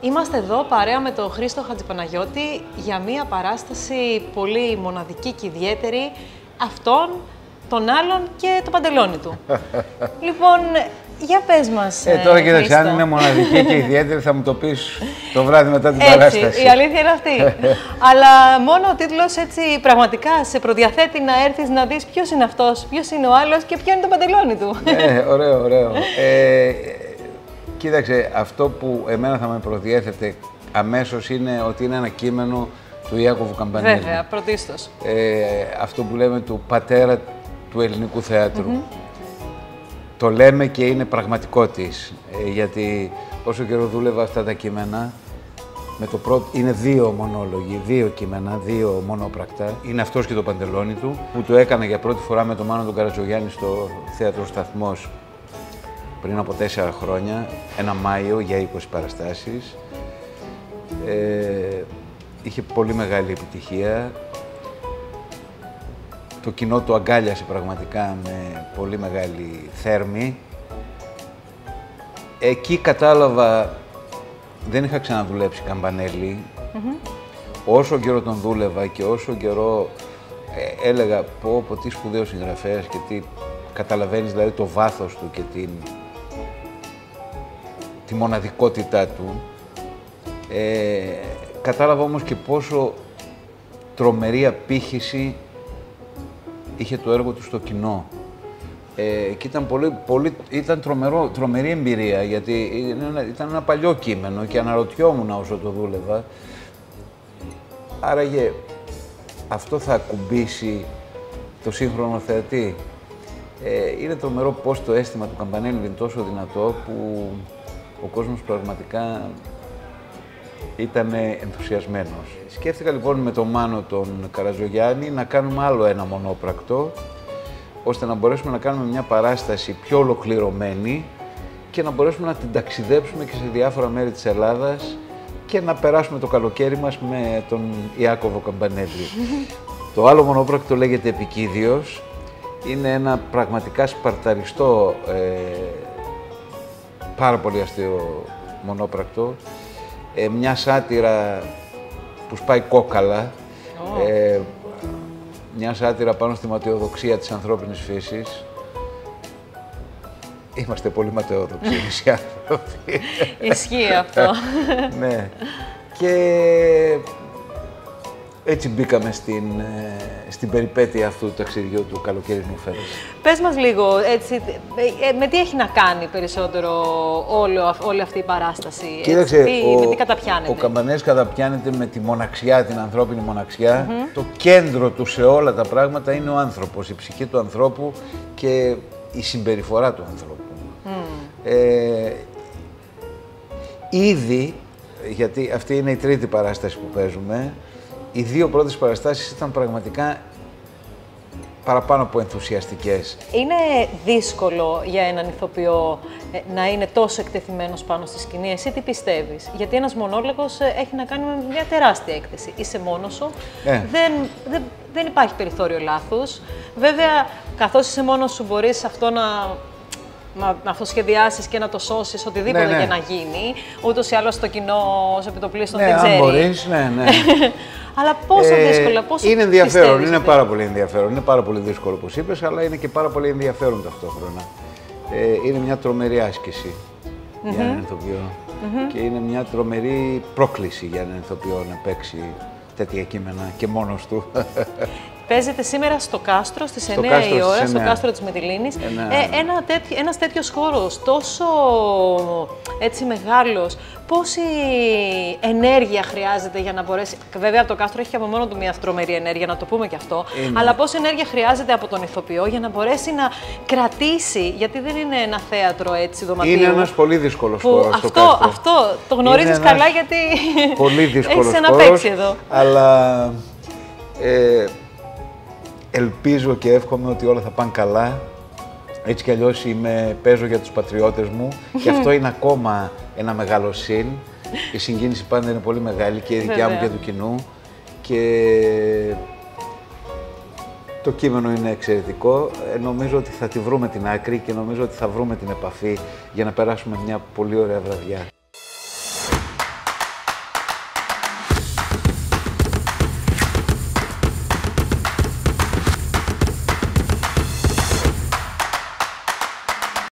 Είμαστε εδώ παρέα με τον Χρήστο Χατζηπαναγιώτη για μία παράσταση πολύ μοναδική και ιδιαίτερη αυτόν, τον άλλον και το παντελόνι του. λοιπόν, για πες μας, Ε, τώρα κοίταξε, Χρήστο. αν είναι μοναδική και ιδιαίτερη θα μου το πεις το βράδυ μετά την Έτσι, παράσταση. η αλήθεια είναι αυτή. Αλλά μόνο ο τίτλος έτσι πραγματικά σε προδιαθέτει να έρθεις να δεις ποιος είναι αυτός, ποιος είναι ο άλλος και ποιο είναι το παντελόνι του. Ναι, ωραίο, ωραίο. Ε, κοίταξε, αυτό που εμένα θα με προδιέθετε αμέσως είναι ότι είναι ένα κείμενο του Ιάκωβου Καμπανέλη. Βέβαια, πρωτίστως. Ε, αυτό που λέμε του πατέρα του ελληνικού θεάτρου. Το λέμε και είναι πραγματικό της, ε, γιατί όσο καιρό δούλευα αυτά τα κείμενα, με το πρώτο, είναι δύο μονόλογοι, δύο κείμενα, δύο μονόπρακτα. Είναι αυτός και το παντελόνι του, που το έκανα για πρώτη φορά με τον Μάνο τον Καρατζογιάννη στο Θέατρο Σταθμός πριν από τέσσερα χρόνια, ένα Μάιο για 20 παραστάσεις. Ε, είχε πολύ μεγάλη επιτυχία. Το κοινό το αγκάλιασε πραγματικά με πολύ μεγάλη θέρμη. Εκεί κατάλαβα, δεν είχα ξαναδουλέψει καμπανέλη. Όσο καιρό τον δούλευα και όσο καιρό ε, έλεγα πω, πω τι σπουδαίος συγγραφέας και τι καταλαβαίνεις δηλαδή το βάθος του και την, τη μοναδικότητά του. Ε, κατάλαβα όμως και πόσο τρομερή απήχηση είχε το έργο του στο κοινό. Ε, και ήταν, πολύ, πολύ, ήταν τρομερό, τρομερή εμπειρία, γιατί είναι ένα- ήταν ένα παλιό κείμενο και αναρωτιόμουν όσο το δούλευα. Άραγε, αυτό θα ακουμπήσει το σύγχρονο θεατή. Ε, είναι τρομερό πώς το αίσθημα του Καμπανέλη είναι τόσο δυνατό που ο κόσμος πραγματικά ήταν ενθουσιασμένος. Σκέφτηκα λοιπόν με τον Μάνο τον Καραζογιάννη να κάνουμε άλλο ένα μονόπρακτο, ώστε να μπορέσουμε να κάνουμε μια παράσταση πιο ολοκληρωμένη και να μπορέσουμε να την ταξιδέψουμε και σε διάφορα μέρη της Ελλάδας και να περάσουμε το καλοκαίρι μας με τον Ιάκωβο Καμπανέλη. το άλλο μονόπρακτο λέγεται Επικίδιος. Είναι ένα πραγματικά σπαρταριστό, ε, πάρα πολύ αστείο μονόπρακτο. Ε, μια σάτυρα που σπάει κόκαλα. Ε, μια σάτυρα πάνω στη ματαιοδοξία της ανθρώπινης φύσης. Είμαστε πολύ ματαιόδοξοι εμείς οι άνθρωποι. Ισχύει αυτό. ναι. Και έτσι μπήκαμε στην, ε, στην περιπέτεια αυτού του ταξιδιού του καλοκαιρινού φέτος. Πες μας λίγο, έτσι, ε, με τι έχει να κάνει περισσότερο όλο, αυ- όλη αυτή η παράσταση, έτσι, Κοίταξε, τι, ο, με τι καταπιάνεται; ο Καμπανές καταπιάνεται με τη μοναξιά, την ανθρώπινη μοναξιά. Το κέντρο του σε όλα τα πράγματα είναι ο άνθρωπος, η ψυχή του ανθρώπου και η συμπεριφορά του ανθρώπου. Ε, ήδη, γιατί αυτή είναι η τρίτη παράσταση που παίζουμε, οι δύο πρώτες παραστάσεις ήταν πραγματικά παραπάνω από ενθουσιαστικές. Είναι δύσκολο για έναν ηθοποιό ε, να είναι τόσο εκτεθειμένος πάνω στη σκηνή. Εσύ τι πιστεύεις; Γιατί ένας μονόλογος ε, έχει να κάνει με μια τεράστια έκθεση. Είσαι μόνος σου. Ε. Δεν, δεν, δεν υπάρχει περιθώριο λάθους. Βέβαια, καθώς είσαι μόνος σου μπορείς αυτό να, να, να αυτοσχεδιάσεις και να το σώσεις οτιδήποτε Ναι, ναι. και να γίνει. Ούτως ή άλλως το κοινό ως επιτοπλίστων Ναι, δεν αν ξέρει. μπορείς, ναι, ναι. Αλλά πόσο Ε, δύσκολο, πόσο Είναι ενδιαφέρον, πιστεύεις είναι ότι- πάρα πολύ ενδιαφέρον. Είναι πάρα πολύ δύσκολο όπως είπες, αλλά είναι και πάρα πολύ ενδιαφέρον ταυτόχρονα. Ε, είναι μια τρομερή άσκηση για έναν ηθοποιό και είναι μια τρομερή πρόκληση για έναν ηθοποιό να παίξει τέτοια κείμενα και μόνος του. Παίζεται σήμερα στο Κάστρο στις 9 Στο η Κάστρο ώρα, στις στο 9. Κάστρο της Μυτιλήνης. Ένα- Ε, ένα τέτοιο, ένας τέτοιος χώρος, τόσο έτσι μεγάλος, πόση ενέργεια χρειάζεται για να μπορέσει... Βέβαια, το Κάστρο έχει από μόνο του μια τρομερή ενέργεια, να το πούμε και αυτό. Είναι. Αλλά πόση ενέργεια χρειάζεται από τον ηθοποιό για να μπορέσει να κρατήσει, γιατί δεν είναι ένα θέατρο έτσι δωματίου. είναι ένας πολύ δύσκολος που χώρος αυτό, το κάστρο. αυτό το γνωρίζεις Είναι ένας καλά γιατί πολύ δύσκολος έχεις χώρος, αναπέξει εδώ. αλλά ε, ελπίζω και εύχομαι ότι όλα θα πάνε καλά. Έτσι κι αλλιώς είμαι, παίζω για τους πατριώτες μου και αυτό είναι ακόμα ένα μεγάλο συν. Η συγκίνηση πάντα είναι πολύ μεγάλη και η δικιά μου Βέβαια. και του κοινού. Και το κείμενο είναι εξαιρετικό. Ε, νομίζω ότι θα τη βρούμε την άκρη και νομίζω ότι θα βρούμε την επαφή για να περάσουμε μια πολύ ωραία βραδιά.